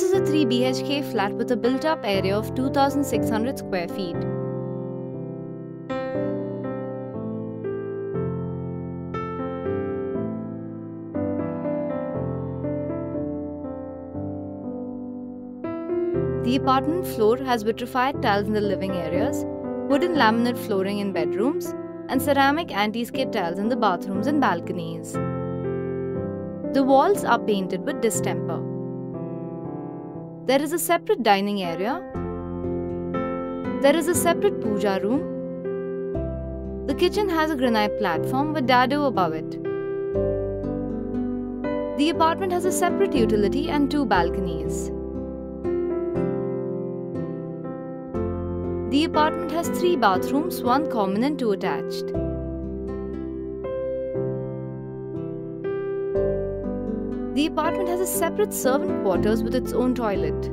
is a 3 BHK flat with a built up area of 2600 square feet. The apartment floor has vitrified tiles in the living areas, wooden laminate flooring in bedrooms, and ceramic anti-skid tiles in the bathrooms and balconies. The walls are painted with distemper. There is a separate dining area. There is a separate puja room. The kitchen has a granite platform with dado above it. The apartment has a separate utility and two balconies. The apartment has three bathrooms, one common and two attached. The apartment has a separate servant quarters with its own toilet.